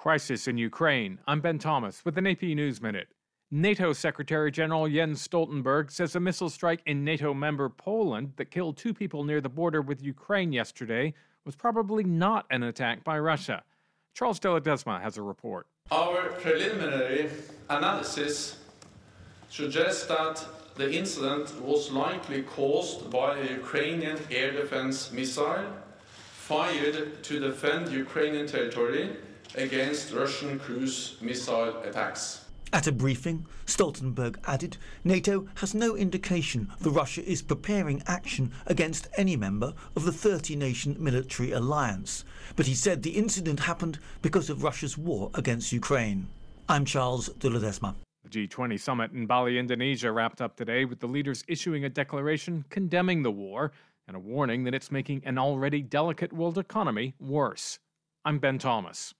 Crisis in Ukraine. I'm Ben Thomas with an AP News Minute. NATO Secretary General Jens Stoltenberg says a missile strike in NATO member Poland that killed two people near the border with Ukraine yesterday was probably not an attack by Russia. Charles de Ledesma has a report. Our preliminary analysis suggests that the incident was likely caused by a Ukrainian air defense missile fired to defend Ukrainian territory against Russian cruise missile attacks. At a briefing, Stoltenberg added NATO has no indication that Russia is preparing action against any member of the 30 nation military alliance, but he said the incident happened because of Russia's war against Ukraine. I'm Charles de Ledesma. The G20 summit in Bali, Indonesia wrapped up today with the leaders issuing a declaration condemning the war and a warning that it's making an already delicate world economy worse. I'm Ben Thomas.